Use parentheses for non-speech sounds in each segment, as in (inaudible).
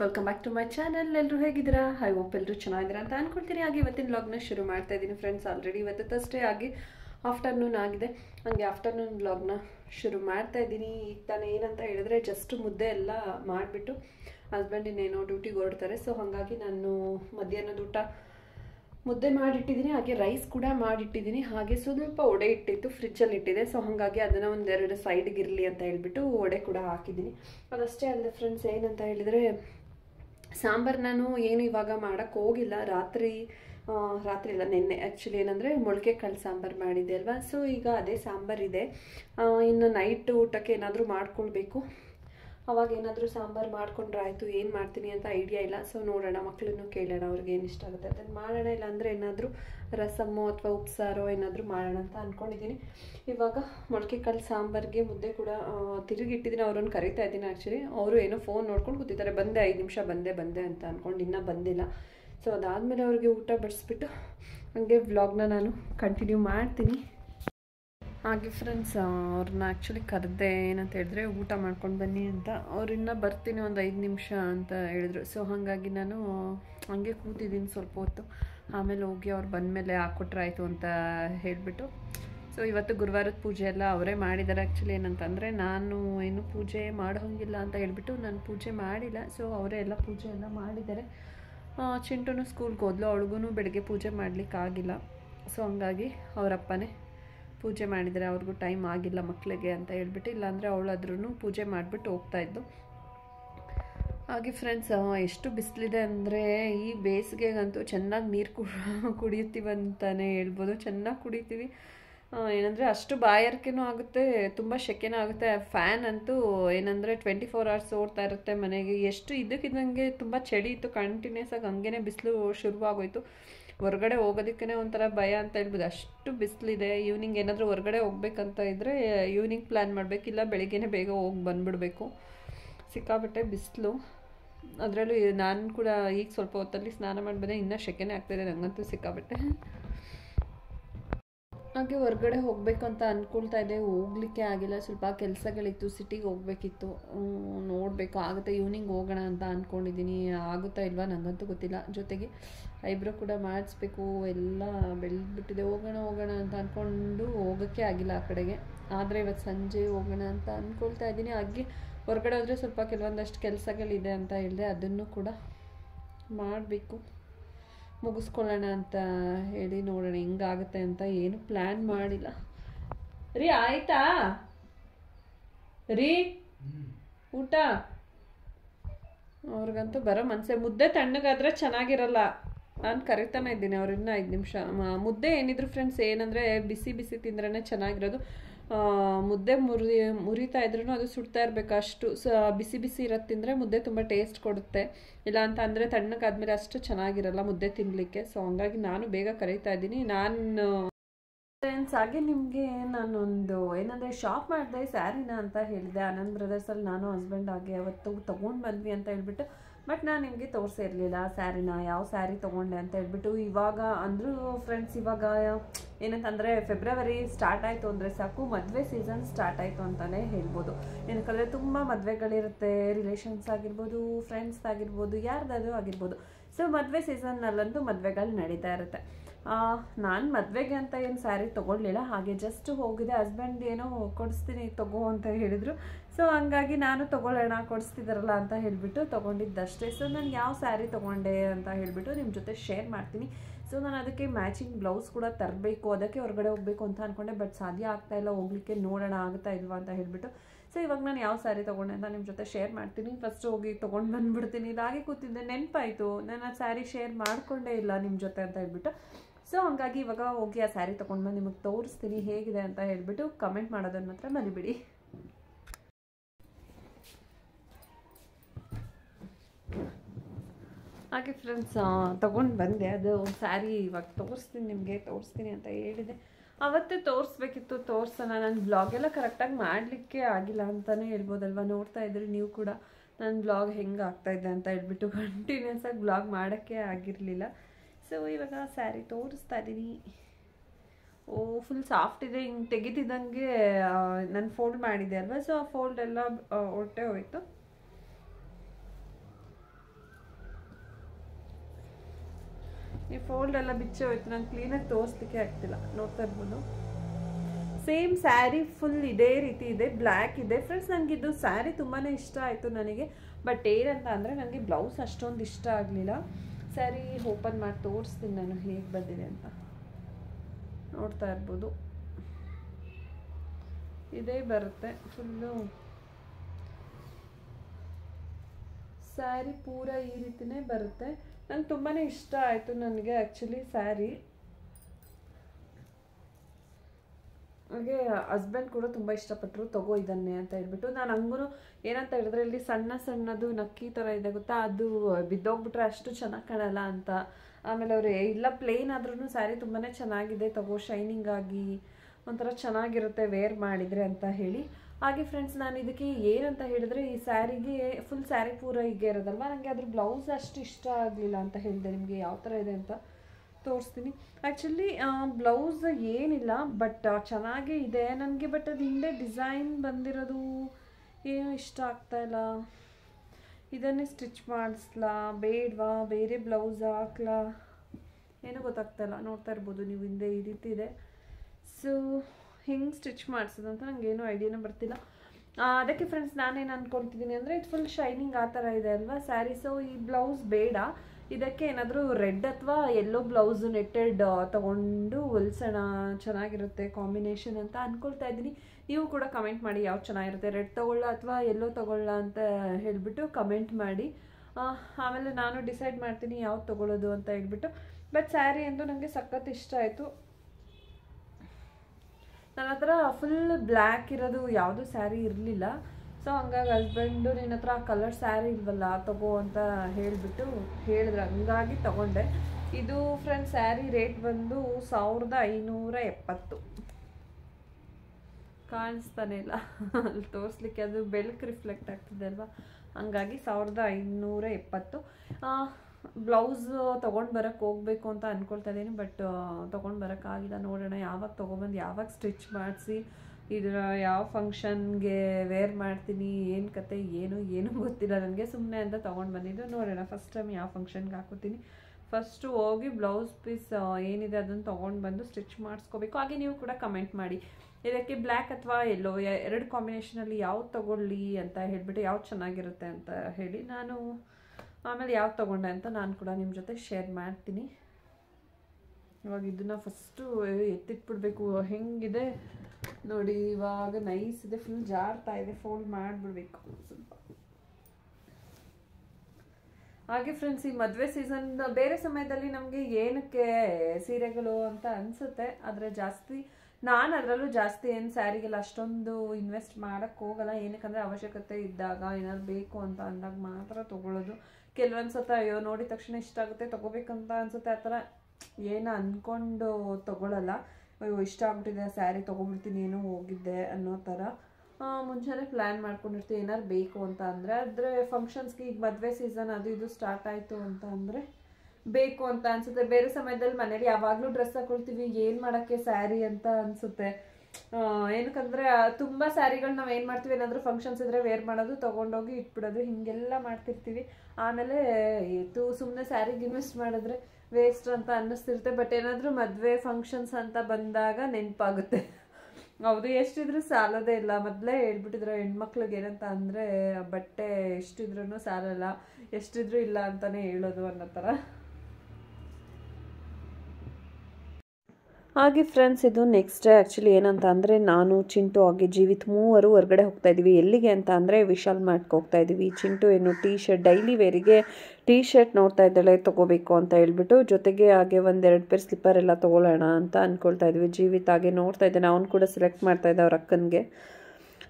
Welcome back to my channel ಎಲ್ಲರೂ ಹೇಗಿದ್ದೀರಾ? High hope ಎಲ್ಲರೂ ಚೆನ್ನಾಗಿದ್ದೀರಾ ಅಂತ ಅಂದ್ಕೊಳ್ತೀನಿ ಹಾಗೆ ಇವತ್ತಿನ ವ್ಲಾಗ್ನ ಶುರು ಮಾಡ್ತಾ ಇದ್ದೀನಿ ಫ್ರೆಂಡ್ಸ್ ಆಲ್ರೆಡಿ ಇವತ್ತು ತಸ್ಟೇ ಆಗಿ ಆಫ್ಟರ್ನೂನ್ ಆಗಿದೆ. ಹಾಗೆ ಆಫ್ಟರ್ನೂನ್ ವ್ಲಾಗ್ನ ಶುರು ಮಾಡ್ತಾ ಇದ್ದೀನಿ. ಈಗ ತಾನೇ ಏನಂತ ಹೇಳಿದ್ರೆ ಜಸ್ಟ್ ಮುದ್ದೆ ಎಲ್ಲ ಮಾಡಿಬಿಟ್ಟು ಹಸ್ಬೆಂಡ್ ಇನ್ನೇನೋ ಡ್ಯೂಟಿಗೆ ಹೊರಡ್ತಾರೆ. ಸೊ ಹಾಗಾಗಿ ನಾನು ಮಧ್ಯಾಹ್ನದ ಊಟ ಮುದ್ದೆ ಮಾಡಿಟ್ಟಿದ್ದೀನಿ. ಹಾಗೆ ರೈಸ್ ಕೂಡ ಮಾಡಿಟ್ಟಿದ್ದೀನಿ. ಹಾಗೆ ಸ್ವಲ್ಪ ಒಡೆ ಇಟ್ಟಿತ್ತು ಫ್ರಿಜ್ಜಲ್ಲಿ ಇಟ್ಟಿದೆ ಸೊ ಹಾಗಾಗಿ ಅದನ್ನು ಒಂದೆರಡು ಸೈಡ್ಗಿರಲಿ ಅಂತ ಹೇಳಿಬಿಟ್ಟು ಒಡೆ ಕೂಡ ಹಾಕಿದ್ದೀನಿ. ಅದಷ್ಟೇ ಅಲ್ಲದೆ ಫ್ರೆಂಡ್ಸ್ ಏನಂತ ಹೇಳಿದರೆ ಸಾಂಬಾರು ನಾನು ಏನು ಇವಾಗ ಮಾಡೋಕ್ಕೆ ಹೋಗಿಲ್ಲ. ರಾತ್ರಿ ರಾತ್ರಿ ಇಲ್ಲ ನಿನ್ನೆ ಆ್ಯಕ್ಚುಲಿ ಏನಂದರೆ ಮೊಳಕೆ ಕಾಳು ಸಾಂಬಾರು ಮಾಡಿದ್ದೆ ಅಲ್ವಾ? ಸೊ ಈಗ ಅದೇ ಸಾಂಬಾರಿದೆ ಇನ್ನು ನೈಟ್ ಊಟಕ್ಕೆ ಏನಾದರೂ ಮಾಡ್ಕೊಳ್ಬೇಕು. ಅವಾಗ ಏನಾದರೂ ಸಾಂಬಾರು ಮಾಡ್ಕೊಂಡ್ರೆ ಆಯಿತು, ಏನು ಮಾಡ್ತೀನಿ ಅಂತ ಐಡಿಯಾ ಇಲ್ಲ. ಸೊ ನೋಡೋಣ ಮಕ್ಕಳನ್ನು ಕೇಳೋಣ, ಅವ್ರಿಗೆ ಏನು ಇಷ್ಟ ಆಗುತ್ತೆ. ಅದನ್ನು ಮಾಡೋಣ ಇಲ್ಲ ಅಂದರೆ ಏನಾದರೂ ರಸಮ್ಮೋ ಅಥವಾ ಉಪ್ಸಾರೋ ಏನಾದರೂ ಮಾಡೋಣ ಅಂತ ಅಂದ್ಕೊಂಡಿದ್ದೀನಿ ಇವಾಗ ಮೊಳಕೆ ಕಾಳು ಸಾಂಬಾರಿಗೆ ಮುದ್ದೆ ಕೂಡ ತಿರುಗಿಟ್ಟಿದ್ದೀನಿ ಅವ್ರನ್ನ ಕರಿತಾ ಇದ್ದೀನಿ ಆ್ಯಕ್ಚುಲಿ ಅವರು ಏನೋ ಫೋನ್ ನೋಡ್ಕೊಂಡು ಕೂತಿದ್ದಾರೆ. ಬಂದೆ ಐದು ನಿಮಿಷ, ಬಂದೆ ಬಂದೆ ಅಂತ ಅಂದ್ಕೊಂಡು ಇನ್ನೂ ಬಂದಿಲ್ಲ. ಸೊ ಅದಾದಮೇಲೆ ಅವ್ರಿಗೆ ಊಟ ಬಡಿಸ್ಬಿಟ್ಟು ಹಂಗೆ ವ್ಲಾಗ್ನ ನಾನು ಕಂಟಿನ್ಯೂ ಮಾಡ್ತೀನಿ. ಹಾಗೆ ಫ್ರೆಂಡ್ಸ್ ಅವ್ರನ್ನ ಆ್ಯಕ್ಚುಲಿ ಕರೆದೆ ಏನಂತ ಹೇಳಿದ್ರೆ ಊಟ ಮಾಡ್ಕೊಂಡು ಬನ್ನಿ ಅಂತ. ಅವ್ರಿನ್ನ ಬರ್ತೀನಿ ಒಂದು ಐದು ನಿಮಿಷ ಅಂತ ಹೇಳಿದ್ರು. ಸೊ ಹಾಗಾಗಿ ನಾನು ಹಂಗೆ ಕೂತಿದ್ದೀನಿ ಸ್ವಲ್ಪ ಹೊತ್ತು. ಆಮೇಲೆ ಹೋಗಿ ಅವ್ರು ಬಂದಮೇಲೆ ಹಾಕ್ಕೊಟ್ರೆ ಆಯಿತು ಅಂತ ಹೇಳಿಬಿಟ್ಟು. ಸೊ ಇವತ್ತು ಗುರುವಾರದ ಪೂಜೆ ಎಲ್ಲ ಅವರೇ ಮಾಡಿದ್ದಾರೆ ಆ್ಯಕ್ಚುಲಿ ಏನಂತಂದರೆ ನಾನು ಏನು ಪೂಜೆ ಮಾಡೋಂಗಿಲ್ಲ ಅಂತ ಹೇಳಿಬಿಟ್ಟು ನಾನು ಪೂಜೆ ಮಾಡಿಲ್ಲ. ಸೊ ಅವರೇ ಎಲ್ಲ ಪೂಜೆ ಎಲ್ಲ ಮಾಡಿದ್ದಾರೆ ಚಿಂಟುನು ಸ್ಕೂಲ್ಗೆ ಹೋದ್ಲು. ಅವಳಿಗೂ ಬೆಳಗ್ಗೆ ಪೂಜೆ ಮಾಡಲಿಕ್ಕಾಗಿಲ್ಲ. ಸೊ ಹಂಗಾಗಿ ಅವರಪ್ಪನೇ ಪೂಜೆ ಮಾಡಿದರೆ ಅವ್ರಿಗೂ ಟೈಮ್ ಆಗಿಲ್ಲ ಮಕ್ಕಳಿಗೆ ಅಂತ ಹೇಳ್ಬಿಟ್ಟು, ಇಲ್ಲಾಂದರೆ ಅವಳಾದ್ರೂ ಪೂಜೆ ಮಾಡಿಬಿಟ್ಟು ಹೋಗ್ತಾಯಿದ್ದು ಹಾಗೆ ಫ್ರೆಂಡ್ಸ್ ಎಷ್ಟು ಬಿಸಿಲಿದೆ ಅಂದರೆ ಈ ಬೇಸಿಗೆಗಂತೂ ಚೆನ್ನಾಗಿ ನೀರು (laughs) ಕುಡಿಯುತ್ತೀವಿ ಅಂತಲೇ ಹೇಳ್ಬೋದು. ಚೆನ್ನಾಗಿ ಕುಡಿತೀವಿ. ಏನಂದರೆ ಅಷ್ಟು ಬಾಯಾರಿಕೆನೂ ಆಗುತ್ತೆ, ತುಂಬ ಶೆಕೆನೂ ಆಗುತ್ತೆ. ಫ್ಯಾನ್ ಅಂತೂ ಏನಂದರೆ ಟ್ವೆಂಟಿ ಫೋರ್ ಅವರ್ಸ್ ಓಡ್ತಾ ಇರುತ್ತೆ ಮನೆಗೆ. ಎಷ್ಟು ಇದಕ್ಕಿದ್ದಂಗೆ ತುಂಬ ಚಳಿ ಇತ್ತು ಕಂಟಿನ್ಯೂಸ್ ಆಗಿ ಹಂಗೇನೆ ಬಿಸಿಲು ಶುರುವಾಗೋಯ್ತು. ಹೊರಗಡೆ ಹೋಗೋದಕ್ಕೇ ಒಂಥರ ಭಯ ಅಂತ ಹೇಳ್ಬೋದು. ಅಷ್ಟು ಬಿಸಿಲಿದೆ ಈವ್ನಿಂಗ್ ಏನಾದರೂ ಹೊರಗಡೆ ಹೋಗ್ಬೇಕಂತ ಇದ್ದರೆ ಈವ್ನಿಂಗ್ ಪ್ಲ್ಯಾನ್ ಮಾಡಬೇಕಿಲ್ಲ ಬೆಳಿಗ್ಗೆನೇ ಬೇಗ ಹೋಗಿ ಬಂದ್ಬಿಡಬೇಕು. ಸಿಕ್ಕಾಬಿಟ್ಟೆ ಬಿಸಿಲು. ಅದರಲ್ಲೂ ನಾನು ಕೂಡ ಈಗ ಸ್ವಲ್ಪ ಹೊತ್ತಲ್ಲಿ ಸ್ನಾನ ಮಾಡಿ ಬಂದೆ ಇನ್ನೂ ಸೆಕೆನೇ ಆಗ್ತಾಯಿದೆ ನನಗಂತೂ ಸಿಕ್ಕಾಬಟ್ಟೆ ಹಾಗೆ ಹೊರಗಡೆ ಹೋಗಬೇಕು ಅಂತ ಅಂದ್ಕೊಳ್ತಾ ಇದ್ದೆ. ಹೋಗ್ಲಿಕ್ಕೆ ಆಗಿಲ್ಲ. ಸ್ವಲ್ಪ ಕೆಲಸಗಳಿತ್ತು ಸಿಟಿಗೆ ಹೋಗ್ಬೇಕಿತ್ತು. ನೋಡಬೇಕು. ಆಗುತ್ತೆ ಈವ್ನಿಂಗ್ ಹೋಗೋಣ ಅಂತ ಅಂದ್ಕೊಂಡಿದ್ದೀನಿ ಆಗುತ್ತಾ ಇಲ್ವಾ? ನನಗಂತೂ ಗೊತ್ತಿಲ್ಲ. ಜೊತೆಗೆ ಐಬ್ರೋ ಕೂಡ ಮಾಡಿಸ್ಬೇಕು. ಎಲ್ಲ ಬೆಳೆದ್ಬಿಟ್ಟಿದೆ. ಹೋಗೋಣ ಹೋಗೋಣ ಅಂತ ಅಂದ್ಕೊಂಡು ಹೋಗೋಕ್ಕೆ ಆಗಿಲ್ಲ ಆ ಕಡೆಗೆ. ಆದರೆ ಇವತ್ತು ಸಂಜೆ ಹೋಗೋಣ ಅಂತ ಅಂದ್ಕೊಳ್ತಾ ಇದ್ದೀನಿ. ಹಾಗೆ ಹೊರಗಡೆ ಹೋದರೆ ಸ್ವಲ್ಪ ಕೆಲವೊಂದಷ್ಟು ಕೆಲಸಗಳಿದೆ ಅಂತ ಹೇಳಿದೆ. ಅದನ್ನು ಕೂಡ ಮಾಡಬೇಕು. ಮುಗಿಸ್ಕೊಳ್ಳೋಣ ಅಂತ ಹೇಳಿ ನೋಡೋಣ, ಹೆಂಗಾಗುತ್ತೆ ಅಂತ ಏನು ಪ್ಲ್ಯಾನ್ ಮಾಡಿಲ್ಲ. ರೀ, ಆಯ್ತಾ? ರೀ, ಊಟ? ಅವ್ರಿಗಂತೂ ಬರೋ ಮನಸ್ಸೆ. ಮುದ್ದೆ ತಣ್ಣಗಾದ್ರೆ ಚೆನ್ನಾಗಿರಲ್ಲ. ನಾನು ಕರಿತಾನೆ ಇದ್ದೀನಿ ಅವ್ರಿನ್ನ ಐದು ನಿಮಿಷ. ಮುದ್ದೆ ಏನಿದ್ರು ಫ್ರೆಂಡ್ಸ್ ಏನಂದರೆ ಬಿಸಿ ಬಿಸಿ ತಿಂದ್ರೇ ಚೆನ್ನಾಗಿರೋದು. ಮುದ್ದೆ ಮುರಿ, ಮುರಿತಾ ಇದ್ರೂ ಅದು ಸುಡ್ತಾ ಇರಬೇಕು. ಅಷ್ಟು ಸ, ಬಿಸಿ ಬಿಸಿ ಇರೋದು ತಿಂದರೆ ಮುದ್ದೆ ತುಂಬ ಟೇಸ್ಟ್ ಕೊಡುತ್ತೆ. ಇಲ್ಲ ಅಂತ ಅಂದರೆ ತಣ್ಣಗಾದ್ಮೇಲೆ ಅಷ್ಟು ಚೆನ್ನಾಗಿರಲ್ಲ ಮುದ್ದೆ ತಿನ್ನಲಿಕ್ಕೆ ಸೊ ಹಂಗಾಗಿ ನಾನು ಬೇಗ ಕರೀತಾ ಇದ್ದೀನಿ. ನಾನು ಫ್ರೆಂಡ್ಸ್ ಹಾಗೆ ನಿಮಗೆ ನಾನೊಂದು ಏನಂದರೆ ಶಾಪ್ ಮಾಡಿದೆ ಸ್ಯಾರಿನ ಅಂತ ಹೇಳಿದೆ. ಆನಂದ್ ಬ್ರದರ್ಸಲ್ಲಿ ನಾನು ಹಸ್ಬೆಂಡ್ ಆಗಿ ಅವತ್ತು ತೊಗೊಂಡು ಬಂದ್ವಿ ಅಂತ ಹೇಳ್ಬಿಟ್ಟು ಬಟ್ ನಾನು ನಿಮಗೆ ತೋರಿಸಿರಲಿಲ್ಲ ಸ್ಯಾರಿನ ಯಾವ ಸ್ಯಾರಿ ತೊಗೊಂಡೆ ಅಂತ ಹೇಳ್ಬಿಟ್ಟು ಇವಾಗ ಅಂದರೂ ಫ್ರೆಂಡ್ಸ್ ಇವಾಗ ಏನಂತಂದರೆ ಫೆಬ್ರವರಿ ಸ್ಟಾರ್ಟ್ ಆಯಿತು ಅಂದರೆ ಸಾಕು, ಮದುವೆ ಸೀಸನ್ ಸ್ಟಾರ್ಟ್ ಆಯಿತು ಅಂತಲೇ ಹೇಳ್ಬೋದು. ಏನಕ್ಕಂದರೆ ತುಂಬ ಮದುವೆಗಳಿರುತ್ತೆ ರಿಲೇಷನ್ಸ್ ಆಗಿರ್ಬೋದು ಫ್ರೆಂಡ್ಸ್ ಆಗಿರ್ಬೋದು, ಯಾರ್ದಾದ್ರೂ ಆಗಿರ್ಬೋದು. ಸೊ ಮದುವೆ ಸೀಸನ್ನಲ್ಲಂತೂ ಮದುವೆಗಳು ನಡೀತಾ ಇರುತ್ತೆ. ನಾನು ಮದುವೆಗೆ ಅಂತ ಏನು ಸ್ಯಾರಿ ತೊಗೊಳ್ಲಿಲ್ಲ, ಹಾಗೆ ಜಸ್ಟ್ ಹೋಗಿದೆ ಹಸ್ಬೆಂಡ್ ಏನೋ ಕೊಡಿಸ್ತೀನಿ ತಗೋ ಅಂತ ಹೇಳಿದರು. ಸೊ ಹಂಗಾಗಿ ನಾನು ತೊಗೊಳ್ಳೋಣ ಕೊಡಿಸ್ತಿದ್ದಾರಲ್ಲ ಅಂತ ಹೇಳಿಬಿಟ್ಟು ತೊಗೊಂಡಿದ್ದಷ್ಟೇ. ಸೊ ನಾನು ಯಾವ ಸ್ಯಾರಿ ತೊಗೊಂಡೆ ಅಂತ ಹೇಳಿಬಿಟ್ಟು ನಿಮ್ಮ ಜೊತೆ ಶೇರ್ ಮಾಡ್ತೀನಿ. ಸೊ ನಾನು ಅದಕ್ಕೆ ಮ್ಯಾಚಿಂಗ್ ಬ್ಲೌಸ್ ಕೂಡ ತರಬೇಕು. ಅದಕ್ಕೆ ಹೊರಗಡೆ ಹೋಗಬೇಕು ಅಂತ ಅಂದ್ಕೊಂಡೆ ಬಟ್ ಸಾಧ್ಯ ಆಗ್ತಾ ಇಲ್ಲ. ಹೋಗ್ಲಿಕ್ಕೆ ನೋಡೋಣ ಆಗ್ತಾ ಇಲ್ವಾ ಅಂತ ಹೇಳಿಬಿಟ್ಟು. ಸೊ ಇವಾಗ ನಾನು ಯಾವ ಸ್ಯಾರಿ ತೊಗೊಂಡೆ ಅಂತ ನಿಮ್ಮ ಜೊತೆ ಶೇರ್ ಮಾಡ್ತೀನಿ. ಫಸ್ಟ್ ಹೋಗಿ ತೊಗೊಂಡು ಬಂದ್ಬಿಡ್ತೀನಿ. ಇದಾಗಿ ಕೂತಿದ್ದೆ. ನೆನಪಾಯಿತು. ನಾನು ಆ ಸ್ಯಾರಿ ಶೇರ್ ಮಾಡಿಕೊಂಡೇ ಇಲ್ಲ ನಿಮ್ಮ ಜೊತೆ ಅಂತ ಹೇಳ್ಬಿಟ್ಟು. ಸೊ ಹಾಗಾಗಿ ಇವಾಗ ಹೋಗಿ ಆ ಸ್ಯಾರಿ ತೊಗೊಂಡು ಬಂದು ನಿಮಗೆ ತೋರಿಸ್ತೀನಿ. ಹೇಗಿದೆ ಅಂತ ಹೇಳಿಬಿಟ್ಟು ಕಮೆಂಟ್ ಮಾಡೋದನ್ನ ಮಾತ್ರ ಮರಿಬಿಡಿ. ಹಾಗೆ ಫ್ರೆಂಡ್ಸ್ ತೊಗೊಂಡು ಬಂದೆ. ಅದು ಸ್ಯಾರಿ ಇವಾಗ ತೋರಿಸ್ತೀನಿ ನಿಮಗೆ, ತೋರಿಸ್ತೀನಿ ಅಂತ ಹೇಳಿದೆ. ಅವತ್ತೇ ತೋರಿಸ್ಬೇಕಿತ್ತು, ತೋರಿಸೋಣ. ನನ್ನ ಬ್ಲಾಗೆಲ್ಲ ಕರೆಕ್ಟಾಗಿ ಮಾಡಲಿಕ್ಕೆ ಆಗಿಲ್ಲ ಅಂತಲೇ ಹೇಳ್ಬೋದಲ್ವ? ನೋಡ್ತಾ ಇದ್ರಿ ನೀವು ಕೂಡ. ನನ್ನ ಬ್ಲಾಗ್ ಹೆಂಗೆ ಆಗ್ತಾಯಿದೆ ಅಂತ ಹೇಳ್ಬಿಟ್ಟು ಕಂಟಿನ್ಯೂಸ್ ಆಗಿ ಬ್ಲಾಗ್ ಮಾಡೋಕ್ಕೆ ಆಗಿರಲಿಲ್ಲ. ಸೊ ಇವಾಗ ಸ್ಯಾರಿ ತೋರಿಸ್ತಾ ಇದ್ದೀನಿ ಓ ಫುಲ್ ಸಾಫ್ಟ್ ಇದೆ. ಹಿಂಗೆ ತೆಗಿತಿದ್ದಂಗೆ ನಾನು ಫೋಲ್ಡ್ ಮಾಡಿದೆ ಅಲ್ವಾ? ಸೊ ಆ ಫೋಲ್ಡ್ ಎಲ್ಲ ಹೊಟ್ಟೆ ಹೋಯ್ತು. ಈ ಫೋಲ್ಡ್ ಎಲ್ಲ ಬಿಚ್ಚಿ ಹೋಯ್ತು. ನಾನು ಕ್ಲೀನಾಗಿ ತೋರಿಸ್ಲಿಕ್ಕೆ ಆಗ್ತಿಲ್ಲ. ನೋಡ್ತಾ ಇರ್ಬೋದು. ಸೇಮ್ ಸ್ಯಾರಿ ಫುಲ್ ಇದೇ ರೀತಿ ಇದೆ. ಬ್ಲ್ಯಾಕ್ ಇದೆ. ಫ್ರೆಂಡ್ಸ್ ನನಗಿದು ಸ್ಯಾರಿ ತುಂಬಾ ಇಷ್ಟ ಆಯಿತು ನನಗೆ. ಬಟ್ ಏನಂತ ಅಂದರೆ ನನಗೆ ಬ್ಲೌಸ್ ಅಷ್ಟೊಂದು ಇಷ್ಟ ಆಗಲಿಲ್ಲ. ಸ್ಯಾರಿ ಓಪನ್ ಮಾಡಿ ತೋರಿಸ್ತೀನಿ ನಾನು ಹೇಗೆ ಬಂದಿದೆ ಅಂತ. ನೋಡ್ತಾ ಇರ್ಬೋದು. ಇದೇ ಬರುತ್ತೆ ಫುಲ್ಲು ಸ್ಯಾರಿ ಪೂರ ಈ ರೀತಿನೇ ಬರುತ್ತೆ. ನಂಗೆ ತುಂಬಾ ಇಷ್ಟ ಆಯಿತು ನನಗೆ ಆ್ಯಕ್ಚುಲಿ ಸ್ಯಾರಿ ಹಾಗೆ ಹಸ್ಬೆಂಡ್ ಕೂಡ ತುಂಬ ಇಷ್ಟಪಟ್ಟರು ತಗೋ ಇದನ್ನೇ ಅಂತ ಹೇಳ್ಬಿಟ್ಟು. ನಾನು ಹಂಗೂ ಏನಂತ ಹೇಳಿದ್ರೆ ಇಲ್ಲಿ ಸಣ್ಣ ಸಣ್ಣದು ನಕ್ಕಿ ಥರ ಇದೆ ಗೊತ್ತಾ? ಅದು ಬಿದ್ದೋಗ್ಬಿಟ್ರೆ ಅಷ್ಟು ಚೆನ್ನಾಗಿ ಕಾಣಲ್ಲ ಅಂತ. ಆಮೇಲೆ ಅವರು ಇಲ್ಲ ಪ್ಲೇನ್ ಆದ್ರೂ ಸ್ಯಾರಿ ತುಂಬಾ ಚೆನ್ನಾಗಿದೆ ತಗೋ ಶೈನಿಂಗ್ ಆಗಿ ಒಂಥರ ಚೆನ್ನಾಗಿರುತ್ತೆ ವೇರ್ ಮಾಡಿದರೆ ಅಂತ ಹೇಳಿ ಹಾಗೆ ಫ್ರೆಂಡ್ಸ್ ನಾನು ಇದಕ್ಕೆ ಏನಂತ ಹೇಳಿದ್ರೆ ಈ ಸ್ಯಾರಿಗೆ ಫುಲ್ ಸ್ಯಾರಿ ಪೂರ ಹೀಗೆ ಇರೋದಲ್ವ? ನನಗೆ ಅದ್ರ ಬ್ಲೌಸ್ ಅಷ್ಟು ಇಷ್ಟ ಆಗಲಿಲ್ಲ ಅಂತ ಹೇಳಿದೆ. ನಿಮಗೆ ಯಾವ ಥರ ಇದೆ ಅಂತ ತೋರಿಸ್ತೀನಿ. ಆ್ಯಕ್ಚುಲಿ ಬ್ಲೌಸ್ ಏನಿಲ್ಲ ಬಟ್ ಚೆನ್ನಾಗೇ ಇದೆ. ನನಗೆ ಬಟ್ ಅದು ಹಿಂದೆ ಡಿಸೈನ್ ಬಂದಿರೋದು ಏನು ಇಷ್ಟ ಆಗ್ತಾ ಇಲ್ಲ. ಇದನ್ನೇ ಸ್ಟಿಚ್ ಮಾಡಿಸ್ಲಾ, ಬೇಡವಾ? ಬೇರೆ ಬ್ಲೌಸ್ ಹಾಕ್ಲಾ. ಏನೂ ಗೊತ್ತಾಗ್ತಾ ಇಲ್ಲ. ನೋಡ್ತಾ ಇರ್ಬೋದು, ನೀವು ಹಿಂದೆ ಈ ರೀತಿ ಇದೆ. ಸೊ ಹಿಂಗೆ ಸ್ಟಿಚ್ ಮಾಡಿಸೋದು ಅಂತ ಏನೂ ಐಡಿಯಾನೇ ಬರ್ತಿಲ್ಲ. ಅದಕ್ಕೆ ಫ್ರೆಂಡ್ಸ್ ನಾನೇನು ಅಂದ್ಕೊಳ್ತಿದ್ದೀನಿ ಅಂದರೆ ಇದು ಫುಲ್ ಶೈನಿಂಗ್ ಆ ಥರ ಇದೆ ಅಲ್ವಾ? ಸ್ಯಾರಿ ಸೊ ಈ ಬ್ಲೌಸ್ ಬೇಡ. ಇದಕ್ಕೆ ಏನಾದರೂ ರೆಡ್ ಅಥವಾ ಎಲ್ಲೋ ಬ್ಲೌಸ್ ನೆಟ್ಟೆಡ್ ತೊಗೊಂಡು ಹೊಲ್ಸೋಣ. ಚೆನ್ನಾಗಿರುತ್ತೆ ಕಾಂಬಿನೇಷನ್ ಅಂತ ಅಂದ್ಕೊಳ್ತಾ ಇದ್ದೀನಿ. ನೀವು ಕೂಡ ಕಮೆಂಟ್ ಮಾಡಿ ಯಾವ್ದು ಚೆನ್ನಾಗಿರುತ್ತೆ. ರೆಡ್ ತೊಗೊಳ್ಳ ಅಥವಾ ಎಲ್ಲೋ ತೊಗೊಳ್ಳ ಅಂತ ಹೇಳಿಬಿಟ್ಟು ಕಮೆಂಟ್ ಮಾಡಿ. ಆಮೇಲೆ ನಾನು ಡಿಸೈಡ್ ಮಾಡ್ತೀನಿ ಯಾವ್ದು ತೊಗೊಳ್ಳೋದು ಅಂತ ಹೇಳ್ಬಿಟ್ಟು. ಬಟ್ ಸ್ಯಾರಿ ಅಂತೂ ನನಗೆ ಸಖತ್ ಇಷ್ಟ ಆಯಿತು. ನನ್ನ ಹತ್ರ ಫುಲ್ ಬ್ಲ್ಯಾಕ್ ಇರೋದು ಯಾವುದು ಸ್ಯಾರಿ ಇರಲಿಲ್ಲ. ಸೊ ಹಂಗಾಗಿ ಹಸ್ಬೆಂಡು ನಿನ್ನ ಹತ್ರ ಆ ಕಲರ್ ಸ್ಯಾರಿ ಇಲ್ವಲ್ಲ, ತಗೋ ಅಂತ ಹೇಳಿಬಿಟ್ಟು ಹೇಳಿದ್ರು. ಹಂಗಾಗಿ ತಗೊಂಡೆ. ಇದು ಫ್ರೆಂಡ್ ಸ್ಯಾರಿ ರೇಟ್ ಬಂದು ಸಾವಿರದ ಐನೂರ ಎಪ್ಪತ್ತು. ಕಾಣಿಸ್ತಾನೆ ಇಲ್ಲ. ಅಲ್ಲಿ ತೋರಿಸ್ಲಿಕ್ಕೆ ಅದು ಬೆಳಕು ರಿಫ್ಲೆಕ್ಟ್ ಆಗ್ತಿದೆ ಅಲ್ವಾ? ಹಂಗಾಗಿ ಸಾವಿರದ ಐನೂರ ಎಪ್ಪತ್ತು. ಬ್ಲೌಸ್ ತೊಗೊಂಡು ಬರೋಕ್ಕೆ ಹೋಗಬೇಕು ಅಂತ ಅಂದ್ಕೊಳ್ತಾ ಇದ್ದೀನಿ, ಬಟ್ ತೊಗೊಂಡು ಬರೋಕ್ಕಾಗಿಲ್ಲ. ನೋಡೋಣ, ಯಾವಾಗ ತೊಗೊಬಂದು, ಯಾವಾಗ ಸ್ಟಿಚ್ ಮಾಡಿಸಿ, ಇದರ ಯಾವ ಫಂಕ್ಷನ್ಗೆ ವೇರ್ ಮಾಡ್ತೀನಿ, ಏನು ಕತೆ, ಏನು, ಏನೂ ಗೊತ್ತಿಲ್ಲ. ನನಗೆ ಸುಮ್ಮನೆ ಅಂತ ತೊಗೊಂಡು ಬಂದಿದ್ದು. ನೋಡೋಣ ಫಸ್ಟ್ ಟೈಮ್ ಯಾವ ಫಂಕ್ಷನ್ಗೆ ಹಾಕೋತೀನಿ. ಫಸ್ಟು ಹೋಗಿ ಬ್ಲೌಸ್ ಪೀಸ್ ಏನಿದೆ ಅದನ್ನು ತೊಗೊಂಡು ಬಂದು ಸ್ಟಿಚ್ ಮಾಡಿಸ್ಕೋಬೇಕು. ಹಾಗೆ ನೀವು ಕೂಡ ಕಮೆಂಟ್ ಮಾಡಿ. ಇದಕ್ಕೆ ಬ್ಲ್ಯಾಕ್ ಅಥವಾ ಎಲ್ಲೋ, ಎರಡು ಕಾಂಬಿನೇಷನಲ್ಲಿ ಯಾವ್ದು ತೊಗೊಳ್ಳಿ ಅಂತ ಹೇಳಿಬಿಟ್ಟು, ಯಾವ್ದು ಚೆನ್ನಾಗಿರುತ್ತೆ ಅಂತ ಹೇಳಿ ನಾನು ಆಮೇಲೆ ಯಾವ್ದು ತೊಗೊಂಡೆ ಅಂತ ನಾನು ಕೂಡ ನಿಮ್ಮ ಜೊತೆ ಶೇರ್ ಮಾಡ್ತೀನಿ. ಇವಾಗ ಇದನ್ನು ಫಸ್ಟು ಎತ್ತಿಟ್ಬಿಡ್ಬೇಕು, ಹೆಂಗಿದೆ? ನೋಡಿ, ಇವಾಗ ನೈಸ್ ಇದೆ ಫುಲ್ ಜಾರ್ತಾ ಇದೆ ಫೋಲ್ಡ್ ಮಾಡಿಬಿಡ್ಬೇಕು. ಸ್ವಲ್ಪ ಹಾಗೆ ಫ್ರೆಂಡ್ಸ್ ಈ ಮದುವೆ ಸೀಸನ್ ಬೇರೆ ಸಮಯದಲ್ಲಿ ನಮಗೆ ಏನಕ್ಕೆ ಸೀರೆಗಳು ಅಂತ ಅನಿಸುತ್ತೆ, ಆದರೆ ಜಾಸ್ತಿ, ನಾನು ಅದರಲ್ಲೂ ಜಾಸ್ತಿ ಏನು ಸ್ಯಾರಿಗೆಲ್ಲ ಅಷ್ಟೊಂದು ಇನ್ವೆಸ್ಟ್ ಮಾಡೋಕ್ಕೆ ಹೋಗಲ್ಲ. ಏನಕ್ಕಂದರೆ ಅವಶ್ಯಕತೆ ಇದ್ದಾಗ ಏನಾದ್ರು ಬೇಕು ಅಂತ ಅಂದಾಗ ಮಾತ್ರ ತೊಗೊಳ್ಳೋದು. ಕೆಲವೊಂದು ಸತ ಅಯ್ಯೋ ನೋಡಿದ ತಕ್ಷಣ ಇಷ್ಟ ಆಗುತ್ತೆ, ತಗೋಬೇಕಂತ ಅನ್ಸುತ್ತೆ. ಆ ಥರ ಏನು ಅಂದ್ಕೊಂಡು ತೊಗೊಳಲ್ಲ. ಅಯ್ಯೋ, ಇಷ್ಟ ಆಗ್ಬಿಟ್ಟಿದೆ, ಸ್ಯಾರಿ ತೊಗೊಬಿಡ್ತೀನಿ ಏನೋ ಹೋಗಿದ್ದೆ ಅನ್ನೋ ಥರ. ಮುಂಚೆನೆ ಪ್ಲ್ಯಾನ್ ಮಾಡ್ಕೊಂಡಿರ್ತೀವಿ, ಏನಾರು ಬೇಕು ಅಂತ ಅಂದರೆ. ಆದರೆ ಫಂಕ್ಷನ್ಸ್ಗೆ ಈಗ ಮದುವೆ ಸೀಸನ್ ಅದು ಇದು ಸ್ಟಾರ್ಟ್ ಆಯಿತು ಅಂತ ಅಂದರೆ ಬೇಕು ಅಂತ ಅನಿಸುತ್ತೆ. ಬೇರೆ ಸಮಯದಲ್ಲಿ ಮನೇಲಿ ಯಾವಾಗಲೂ ಡ್ರೆಸ್ ಹಾಕೊಳ್ತೀವಿ, ಏನು ಮಾಡೋಕ್ಕೆ ಸ್ಯಾರಿ ಅಂತ ಅನಿಸುತ್ತೆ. ಏನಕ್ಕಂದರೆ ತುಂಬ ಸ್ಯಾರಿಗಳು ನಾವು ಏನು ಮಾಡ್ತೀವಿ, ಏನಾದರೂ ಫಂಕ್ಷನ್ಸ್ ಇದ್ರೆ ವೇರ್ ಮಾಡೋದು, ತಗೊಂಡೋಗಿ ಇಟ್ಬಿಡೋದು, ಹೀಗೆಲ್ಲ ಮಾಡ್ತಿರ್ತೀವಿ. ಆಮೇಲೆ ಇದು ಸುಮ್ಮನೆ ಸ್ಯಾರಿಗೆ ಇನ್ವೆಸ್ಟ್ ಮಾಡಿದ್ರೆ ವೇಸ್ಟ್ ಅಂತ ಅನ್ನಿಸ್ತಿರುತ್ತೆ ಬಟ್ ಏನಾದರೂ ಮದುವೆ ಫಂಕ್ಷನ್ಸ್ ಅಂತ ಬಂದಾಗ ನೆನಪಾಗುತ್ತೆ. ಹೌದು, ಎಷ್ಟಿದ್ರು ಸಾಲೋದೇ ಇಲ್ಲ. ಮೊದಲೇ ಹೇಳ್ಬಿಟ್ಟಿದ್ರು ಹೆಣ್ಮಕ್ಳಿಗೆ ಏನಂತ ಅಂದರೆ, ಬಟ್ಟೆ ಎಷ್ಟಿದ್ರೂ ಸಾಲಲ್ಲ, ಎಷ್ಟಿದ್ರು ಇಲ್ಲ ಅಂತಾನೆ ಹೇಳೋದು ಅನ್ನೋ ಥರ ಹಾಗೆ ಫ್ರೆಂಡ್ಸ್ ಇದು ನೆಕ್ಸ್ಟ್ ಡೇ ಆ್ಯಕ್ಚುಲಿ ಏನಂತ ಅಂದರೆ ನಾನು, ಚಿಂಟು, ಹಾಗೆ ಜೀವಿತ್ ಮೂವರು ಹೊರಗಡೆ ಹೋಗ್ತಾ ಇದ್ದೀವಿ ಎಲ್ಲಿಗೆ ಅಂತ ಅಂದರೆ ವಿಶಾಲ್ ಮಾರ್ಟ್ಗೆ ಹೋಗ್ತಾ ಇದ್ದೀವಿ ಚಿಂಟು ಏನು ಟೀ ಶರ್ಟ್ ಡೈಲಿ ವೇರಿಗೆ ಟೀ ಶರ್ಟ್ ನೋಡ್ತಾ ಇದ್ದಾಳೆ, ತೊಗೋಬೇಕು ಅಂತ ಹೇಳ್ಬಿಟ್ಟು ಜೊತೆಗೆ ಹಾಗೆ ಒಂದೆರಡು ಪೇರ್ ಸ್ಲಿಪ್ಪರ್ ಎಲ್ಲ ತೊಗೊಳ್ಳೋಣ ಅಂತ ಅಂದ್ಕೊಳ್ತಾ ಇದ್ವಿ. ಜೀವಿತ್ ಹಾಗೆ ನೋಡ್ತಾ ಇದ್ದಾನೆ. ಅವ್ನು ಕೂಡ ಸೆಲೆಕ್ಟ್ ಮಾಡ್ತಾ ಇದ್ದ ಅವ್ರ ಅಕ್ಕನಿಗೆ.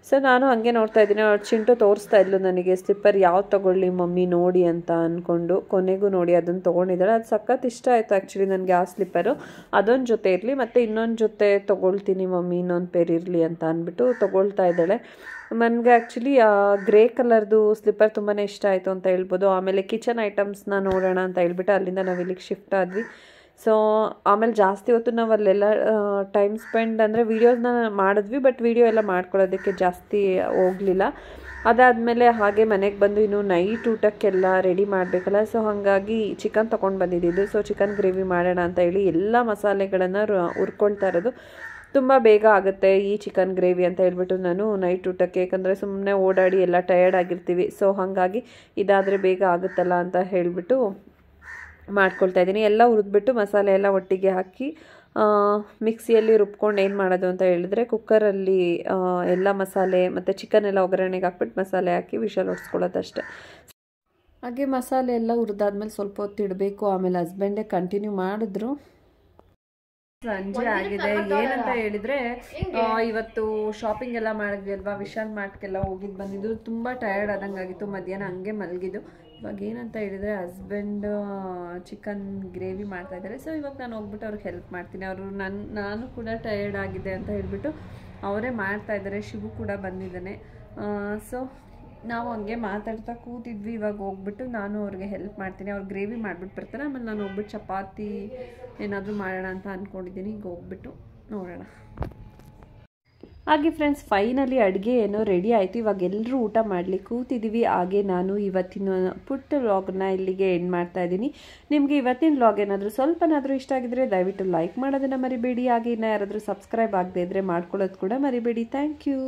ಸೊ ನಾನು ಹಾಗೆ ನೋಡ್ತಾ ಇದ್ದೀನಿ. ಅವ್ರು ಚಿಂಟು ತೋರಿಸ್ತಾ ಇದ್ಲು ನನಗೆ, ಸ್ಲಿಪ್ಪರ್ ಯಾವ್ದು ತೊಗೊಳ್ಳಿ ಮಮ್ಮಿ, ನೋಡಿ ಅಂತ ಅಂದ್ಕೊಂಡು ಕೊನೆಗೂ ನೋಡಿ ಅದನ್ನು ತೊಗೊಂಡಿದ್ದಾಳೆ. ಅದು ಸಖತ್ ಇಷ್ಟ ಆಯಿತು ಆ್ಯಕ್ಚುಲಿ ನನಗೆ ಆ ಸ್ಲಿಪ್ಪರು. ಅದೊಂದು ಜೊತೆ ಇರಲಿ, ಮತ್ತು ಇನ್ನೊಂದು ಜೊತೆ ತೊಗೊಳ್ತೀನಿ ಮಮ್ಮಿ, ಇನ್ನೊಂದು ಪೇರ್ ಇರಲಿ ಅಂತ ಅಂದ್ಬಿಟ್ಟು ತೊಗೊಳ್ತಾ ಇದ್ದಾಳೆ. ನನಗೆ ಆ್ಯಕ್ಚುಲಿ ಗ್ರೇ ಕಲರ್ದು ಸ್ಲಿಪ್ಪರ್ ತುಂಬಾ ಇಷ್ಟ ಆಯಿತು ಅಂತ ಹೇಳ್ಬೋದು. ಆಮೇಲೆ ಕಿಚನ್ ಐಟಮ್ಸ್ನ ನೋಡೋಣ ಅಂತ ಹೇಳ್ಬಿಟ್ಟು ಅಲ್ಲಿಂದ ನಾವು ಇಲ್ಲಿಗೆ ಶಿಫ್ಟ್ ಆದ್ವಿ. ಸೊ ಆಮೇಲೆ ಜಾಸ್ತಿ ಹೊತ್ತು ನಾವು ಅಲ್ಲೆಲ್ಲ ಟೈಮ್ ಸ್ಪೆಂಡ್ ಅಂದರೆ ವೀಡಿಯೋಸ್ನ ಮಾಡಿದ್ವಿ ಬಟ್ ವೀಡಿಯೋ ಎಲ್ಲ ಮಾಡ್ಕೊಳ್ಳೋದಕ್ಕೆ ಜಾಸ್ತಿ ಹೋಗಲಿಲ್ಲ. ಅದಾದಮೇಲೆ ಹಾಗೆ ಮನೆಗೆ ಬಂದು ಇನ್ನು ನೈಟ್ ಊಟಕ್ಕೆಲ್ಲ ರೆಡಿ ಮಾಡಬೇಕಲ್ಲ ಸೊ ಹಾಗಾಗಿ ಚಿಕನ್ ತೊಗೊಂಡು ಬಂದಿದ್ದು ಸೊ ಚಿಕನ್ ಗ್ರೇವಿ ಮಾಡೋಣ ಅಂತ ಹೇಳಿ ಎಲ್ಲ ಮಸಾಲೆಗಳನ್ನು ಹುರ್ಕೊಳ್ತಾ ಇರೋದು. ತುಂಬ ಬೇಗ ಆಗುತ್ತೆ ಈ ಚಿಕನ್ ಗ್ರೇವಿ ಅಂತ ಹೇಳ್ಬಿಟ್ಟು ನಾನು ನೈಟ್ ಊಟಕ್ಕೆ, ಯಾಕಂದರೆ ಸುಮ್ಮನೆ ಓಡಾಡಿ ಎಲ್ಲ ಟಯರ್ಡ್ ಆಗಿರ್ತೀವಿ. ಸೊ ಹಾಗಾಗಿ ಇದಾದರೆ ಬೇಗ ಆಗುತ್ತಲ್ಲ ಅಂತ ಹೇಳಿಬಿಟ್ಟು ಮಾಡ್ಕೊಳ್ತಾ ಇದ್ದೀನಿ. ಎಲ್ಲ ಹುರಿದ್ಬಿಟ್ಟು ಮಸಾಲೆ ಎಲ್ಲ ಒಟ್ಟಿಗೆ ಹಾಕಿ ಮಿಕ್ಸಿಯಲ್ಲಿ ರುಬ್ಕೊಂಡು ಏನು ಮಾಡೋದು ಅಂತ ಹೇಳಿದ್ರೆ ಕುಕ್ಕರಲ್ಲಿ ಎಲ್ಲ ಮಸಾಲೆ ಮತ್ತು ಚಿಕನ್ ಎಲ್ಲ ಒಗ್ಗರಣೆಗೆ ಹಾಕ್ಬಿಟ್ಟು ಮಸಾಲೆ ಹಾಕಿ ವಿಷಲ್ ಹೊಡ್ಸ್ಕೊಳ್ಳೋದಷ್ಟೇ ಹಾಗೆ ಮಸಾಲೆ ಎಲ್ಲ ಹುರಿದಾದ್ಮೇಲೆ ಸ್ವಲ್ಪ ಹೊತ್ತು ಇಡಬೇಕು. ಆಮೇಲೆ ಹಸ್ಬೆಂಡೇ ಕಂಟಿನ್ಯೂ ಮಾಡಿದ್ರು. ಸಂಜೆ ಆಗಿದೆ. ಏನಂತ ಹೇಳಿದ್ರೆ ಇವತ್ತು ಶಾಪಿಂಗ್ ಎಲ್ಲ ಮಾಡಿದ್ವಿ ಅಲ್ವಾ ವಿಶಾಲ್ ಮಾರ್ಟ್ಗೆಲ್ಲ ಹೋಗಿದ್ದು ಬಂದಿದ್ದು. ತುಂಬ ಟಯರ್ಡ್ ಆದಂಗೆ ಆಗಿತ್ತು ಮಧ್ಯಾಹ್ನ ಹಂಗೆ ಮಲಗಿದ್ದು. ಇವಾಗ ಏನಂತ ಹೇಳಿದ್ರೆ ಹಸ್ಬೆಂಡ್ ಚಿಕನ್ ಗ್ರೇವಿ ಮಾಡ್ತಾ ಇದ್ದಾರೆ. ಸೊ ಇವಾಗ ನಾನು ಹೋಗ್ಬಿಟ್ಟು ಅವ್ರಿಗೆ ಹೆಲ್ಪ್ ಮಾಡ್ತೀನಿ. ಅವರು ನನ್ನ ನಾನು ಕೂಡ ಟಯರ್ಡ್ ಆಗಿದೆ ಅಂತ ಹೇಳ್ಬಿಟ್ಟು ಅವರೇ ಮಾಡ್ತಾ ಇದ್ದಾರೆ. ಶಿವು ಕೂಡ ಬಂದಿದ್ದಾನೆ. ಸೊ ನಾವು ಹಂಗೆ ಮಾತಾಡ್ತಾ ಕೂತಿದ್ವಿ, ಇವಾಗ ಹೋಗ್ಬಿಟ್ಟು ನಾನು ಅವ್ರಿಗೆ ಹೆಲ್ಪ್ ಮಾಡ್ತೀನಿ. ಅವ್ರು ಗ್ರೇವಿ ಮಾಡಿಬಿಟ್ಟು ಬರ್ತಾರೆ, ಆಮೇಲೆ ನಾನು ಹೋಗ್ಬಿಟ್ಟು ಚಪಾತಿ ಏನಾದರೂ ಮಾಡೋಣ ಅಂತ ಅಂದ್ಕೊಂಡಿದ್ದೀನಿ ಈಗ ಹೋಗ್ಬಿಟ್ಟು ನೋಡೋಣ. ಹಾಗೆ ಫ್ರೆಂಡ್ಸ್ ಫೈನಲಿ ಅಡುಗೆ ಏನೋ ರೆಡಿ ಆಯಿತು. ಇವಾಗ ಎಲ್ಲರೂ ಊಟ ಮಾಡಲಿ ಕೂತಿದ್ದೀವಿ ಹಾಗೆ ನಾನು ಇವತ್ತಿನ ಪುಟ್ಟ ವ್ಲಾಗ್ನ ಇಲ್ಲಿಗೆ ಎಂಡ್ ಮಾಡ್ತಾ ಇದ್ದೀನಿ. ನಿಮಗೆ ಇವತ್ತಿನ ವ್ಲಾಗ್ ಏನಾದರೂ ಸ್ವಲ್ಪನಾದರೂ ಇಷ್ಟ ಆಗಿದ್ರೆ ದಯವಿಟ್ಟು ಲೈಕ್ ಮಾಡೋದನ್ನು ಮರಿಬೇಡಿ. ಹಾಗೆ ಇನ್ನು ಯಾರಾದರೂ ಸಬ್ಸ್ಕ್ರೈಬ್ ಆಗದೆ ಇದ್ದರೆ ಮಾಡ್ಕೊಳ್ಳೋದು ಕೂಡ ಮರಿಬೇಡಿ. Thank you